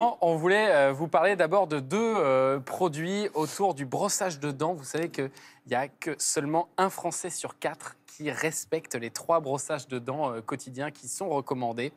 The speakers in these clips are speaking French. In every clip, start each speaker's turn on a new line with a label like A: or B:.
A: On voulait euh, vous parler d'abord de deux euh, produits autour du brossage de dents. Vous savez qu'il n'y a que seulement un Français sur quatre qui respecte les trois brossages de dents euh, quotidiens qui sont recommandés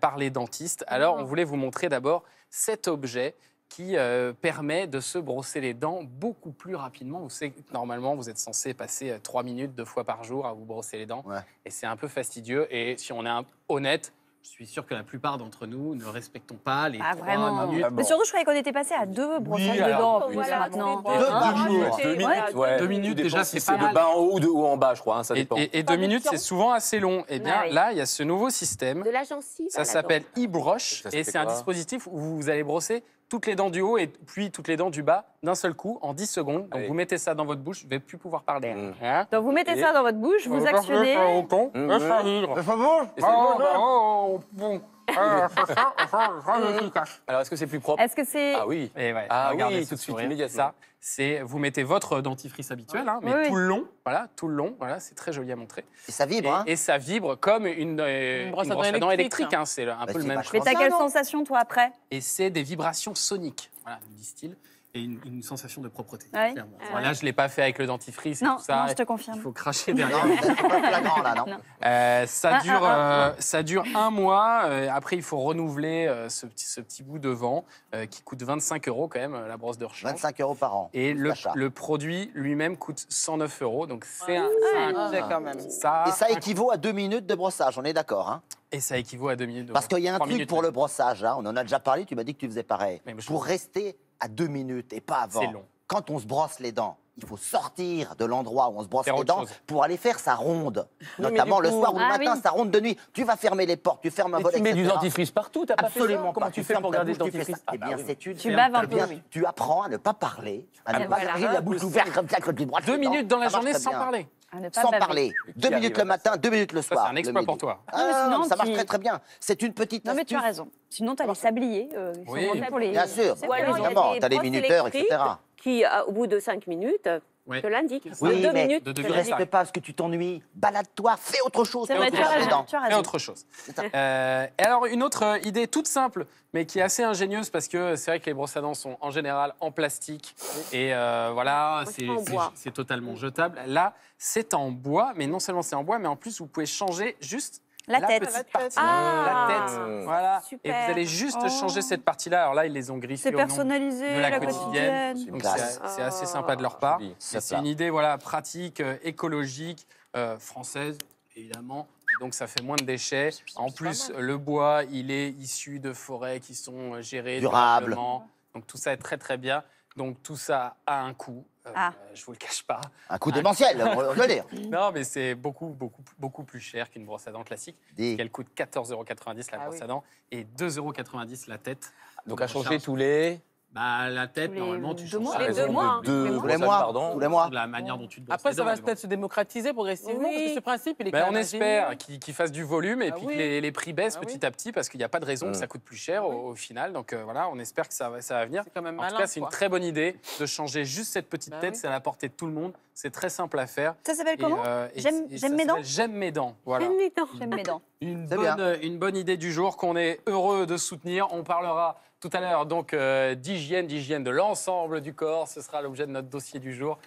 A: par les dentistes. Alors, on voulait vous montrer d'abord cet objet qui permet de se brosser les dents beaucoup plus rapidement. Vous savez que normalement, vous êtes censé passer trois minutes deux fois par jour à vous brosser les dents.
B: Ouais.
A: Et c'est un peu fastidieux. Et si on est honnête, je suis sûr que la plupart d'entre nous ne respectons pas les
C: Ah,
A: trois
C: vraiment.
A: minutes.
C: Mais surtout, je croyais qu'on était passé à deux brossages de
A: alors,
C: dents en plus
D: voilà,
C: maintenant.
D: deux
C: Hein
D: minutes.
B: Deux
D: minutes,
B: ouais.
A: Deux minutes, déjà,
B: si
A: c'est pas
B: c'est de
A: mal.
B: bas en haut ou, de, ou en bas, je crois. hein, ça
A: Et,
B: dépend.
A: et- et deux minutes, c'est souvent assez long. Eh bien,
C: Ah oui.
A: là, il y a ce nouveau système.
D: De la gencive.
A: Ça s'appelle e-brush et c'est un dispositif où vous allez brosser toutes les dents du haut et puis toutes les dents du bas d'un seul coup en 10 secondes. Donc
B: Allez.
A: vous mettez ça dans votre bouche, vous ne vais plus pouvoir parler.
B: Mm.
A: Hein?
C: Donc vous mettez
B: Et-
C: ça dans votre bouche, vous actionnez.
A: Et ça vibre.
B: Et
A: Oh, oh. Ah, c'est ça, ça.
B: Alors, est-ce que c'est plus propre
C: Est-ce que c'est.
B: Ah oui.
A: Et ouais,
B: Ah
A: regardez
B: oui, tout de suite, immédiatement.
A: Ça, c'est vous mettez votre dentifrice habituel, hein, mais
C: Oui, oui.
A: tout le long, voilà, tout le long, voilà, c'est très joli à montrer.
E: Et ça vibre,
A: Et,
E: hein
A: et ça vibre comme une, euh,
F: Une brosse à dents électrique.
A: électrique, hein, c'est un
E: Bah,
A: peu le même
C: Mais t'as quelle sensation toi après?
A: Et c'est des vibrations soniques, voilà, nous disent-ils, et une, une sensation de propreté.
C: Ouais.
A: clairement.
D: Ah
A: Voilà, je ne l'ai pas fait avec le dentifrice et
C: Non,
A: tout ça.
C: non, je te
A: Il
C: confirme.
A: faut cracher derrière.
E: c'est pas flagrant, là, non,
C: Non.
A: Euh, ça,
C: Ah,
A: dure,
C: ah, ah,
A: euh, ça dure un mois. euh, après, il faut renouveler euh, ce, petit, ce petit bout de vent euh, qui coûte 25 euros quand même, la brosse de rechange.
E: 25 euros par an.
A: Et le, produit lui-même coûte 109 euros. Donc c'est un,
C: Ah,
A: c'est un
F: Ah, quand même.
A: Ça,
E: Et ça équivaut à deux minutes de brossage, on est d'accord, hein
A: et ça équivaut à deux minutes. de
E: Parce qu'il y a un truc pour le brossage, là, on en a déjà parlé, tu m'as dit que tu faisais pareil.
A: Mais je-
E: Pour rester à deux minutes et pas avant.
A: C'est long.
E: Quand on se brosse les dents, il faut sortir de l'endroit où on se brosse
A: Faire
E: les dents
A: chose.
E: pour aller faire sa ronde. Notamment le
F: coup-
E: soir ou le
C: Ah
E: matin,
C: oui.
E: sa ronde de nuit. Tu vas fermer les portes, tu fermes un volet,
B: tu mets du dentifrice partout, t'as pas fait ça
E: Absolument
B: Comment
E: pas.
B: tu fais pour garder le
E: tu
B: dentifrice
E: ça. Eh
B: Ah bah
E: bien,
B: oui.
E: c'est une
C: Tu baves un peu.
E: Tu apprends à ne pas parler, à ne
D: Ah,
E: pas
D: voilà.
E: garder la bouche ouverte comme ça tu
A: Deux
E: les dents.
A: minutes dans la journée sans parler.
E: Sans
C: baver.
E: parler. Deux minutes
B: arrive
E: le matin, deux minutes le
A: Ça,
E: soir.
A: c'est un exploit pour toi.
E: Ah,
C: Non, mais sinon,
E: ça marche
C: tu-
E: très très bien. C'est une petite
C: Non mais tu as raison. Sinon t'as les sabliers. euh,
A: Oui.
C: vendus pour les.
E: Bien sûr.
C: pour
D: alors,
C: les
E: Évidemment, minuteurs, etc.
D: qui, euh, au bout de 5 minutes,
A: Ouais.
D: te l'indiquent.
A: Oui,
D: deux
E: mais
D: minutes,
A: de
D: te
A: degré
E: Tu
D: l'indiquent.
E: restes pas parce que tu t'ennuies. Balade-toi, fais autre chose. De
A: Et
C: raison.
A: autre chose. Euh, et alors, une autre euh, idée toute simple, mais qui est assez ingénieuse parce que c'est vrai que les brosses à dents sont en général en plastique et euh, voilà, c'est totalement jetable. Là, c'est en bois, mais non seulement c'est en bois, mais en plus, vous pouvez changer juste
C: La tête.
A: petite partie.
D: Ah,
A: la tête. Voilà. Et vous allez juste
C: Oh.
A: changer cette partie-là. Alors là, ils les ont griffés
C: C'est
A: au nom
C: personnalisé,
A: de la
C: la
A: quotidienne. c'est assez sympa de leur part.
E: C'est
A: une idée voilà, pratique, euh, écologique, euh, française, évidemment. Donc ça fait moins de déchets. En plus, le bois, il est issu de forêts qui sont euh, gérées
E: Durable.
A: durablement. Donc tout ça est très très bien. Donc tout ça a un coût. Euh,
C: Ah.
A: Je vous le cache pas.
E: Un coup démentiel, on va le dire.
A: Non, mais c'est beaucoup, beaucoup, beaucoup plus cher qu'une brosse à dents classique. Elle coûte 14,90 euros la
F: Ah
A: brosse
F: oui.
A: à dents et 2,90 euros la tête.
B: Donc à
A: on
B: changer
A: charge-
B: tous les.
A: Bah, la tête,
C: les
A: normalement, tu changes ça
D: Les deux mois,
A: de
D: hein.
A: deux
E: Tous les
B: brossages
E: mois.
B: par dent.
E: Tous les mois.
A: de la manière dont tu te
F: Après, ça va peut-être se démocratiser progressivement,
D: Oui.
F: parce que ce principe, il est
A: Ben, on espère qu'il qu'il fasse du volume et
F: Ah
A: puis
F: oui.
A: que les, les prix baissent
F: Ah
A: petit
F: oui.
A: à petit parce qu'il n'y a pas de raison que ça coûte plus cher au, au final. Donc euh, voilà, on espère que ça va, ça va venir.
F: Quand même
A: En tout cas, c'est une très bonne idée de changer juste cette petite
F: Bah
A: tête.
F: oui.
A: C'est à la portée de tout le monde. C'est très simple à faire.
C: Ça s'appelle comment
A: euh,
C: J'aime- mes dents
A: J'aime mes dents. Voilà.
D: J'aime
C: mes dents.
A: Une bonne idée du jour qu'on est heureux de soutenir. On parlera tout à l'heure donc euh, d'hygiène, d'hygiène de l'ensemble du corps. Ce sera l'objet de notre dossier du jour.